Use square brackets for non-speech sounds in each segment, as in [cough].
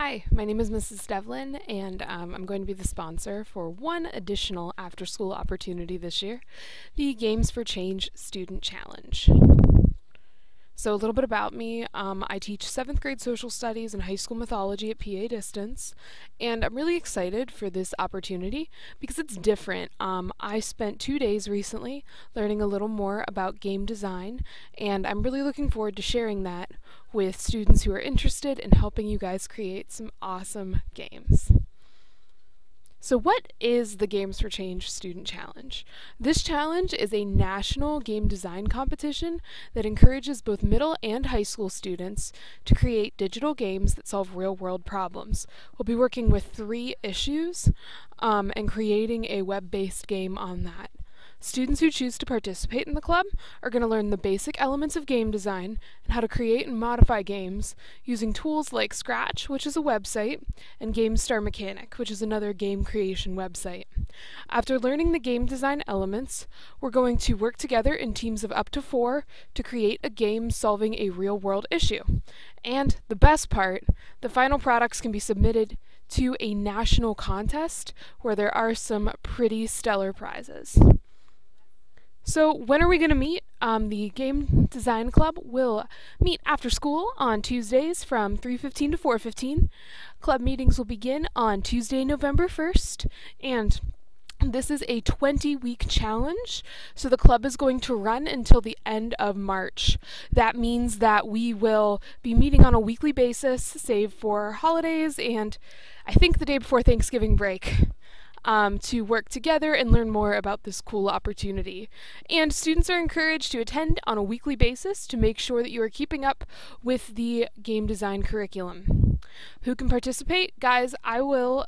Hi, my name is Mrs. Devlin, and um, I'm going to be the sponsor for one additional after school opportunity this year the Games for Change Student Challenge. So, a little bit about me um, I teach seventh grade social studies and high school mythology at PA Distance, and I'm really excited for this opportunity because it's different. Um, I spent two days recently learning a little more about game design, and I'm really looking forward to sharing that with students who are interested in helping you guys create some awesome games. So, what is the Games for Change Student Challenge? This challenge is a national game design competition that encourages both middle and high school students to create digital games that solve real world problems. We'll be working with three issues um, and creating a web based game on that. Students who choose to participate in the club are going to learn the basic elements of game design and how to create and modify games using tools like Scratch, which is a website, and GameStar Mechanic, which is another game creation website. After learning the game design elements, we're going to work together in teams of up to four to create a game solving a real world issue. And the best part, the final products can be submitted to a national contest where there are some pretty stellar prizes. So when are we going to meet? Um, the Game Design Club will meet after school on Tuesdays from 3.15 to 4.15. Club meetings will begin on Tuesday, November 1st, and this is a 20 week challenge, so the club is going to run until the end of March. That means that we will be meeting on a weekly basis, save for holidays and I think the day before Thanksgiving break um, to work together and learn more about this cool opportunity. And students are encouraged to attend on a weekly basis to make sure that you are keeping up with the game design curriculum. Who can participate? Guys, I will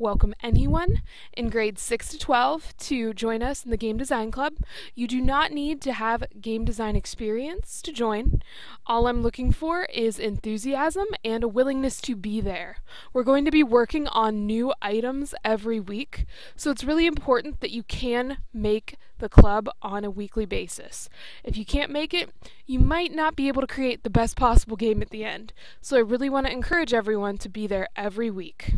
welcome anyone in grades 6 to 12 to join us in the Game Design Club. You do not need to have game design experience to join. All I'm looking for is enthusiasm and a willingness to be there. We're going to be working on new items every week, so it's really important that you can make the club on a weekly basis. If you can't make it, you might not be able to create the best possible game at the end. So I really want to encourage everyone to be there every week.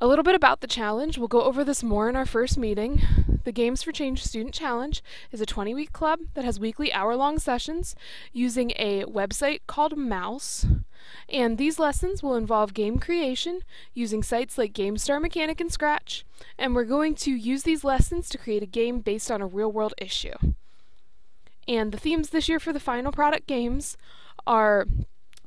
A little bit about the challenge. We'll go over this more in our first meeting. The Games for Change Student Challenge is a 20 week club that has weekly hour long sessions using a website called Mouse. And these lessons will involve game creation using sites like GameStar Mechanic and Scratch. And we're going to use these lessons to create a game based on a real world issue. And the themes this year for the final product games are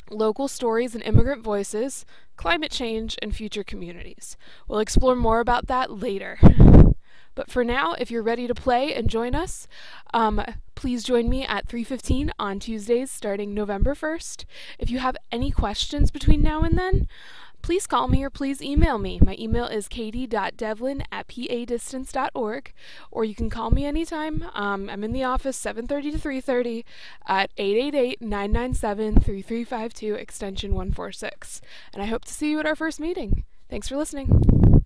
local stories and immigrant voices, climate change, and future communities. We'll explore more about that later. [laughs] But for now, if you're ready to play and join us, um, please join me at 3.15 on Tuesdays starting November 1st. If you have any questions between now and then, please call me or please email me. My email is katie.devlin at padistance.org, or you can call me anytime. Um, I'm in the office 7.30 to 3.30 at 888-997-3352, extension 146. And I hope to see you at our first meeting. Thanks for listening.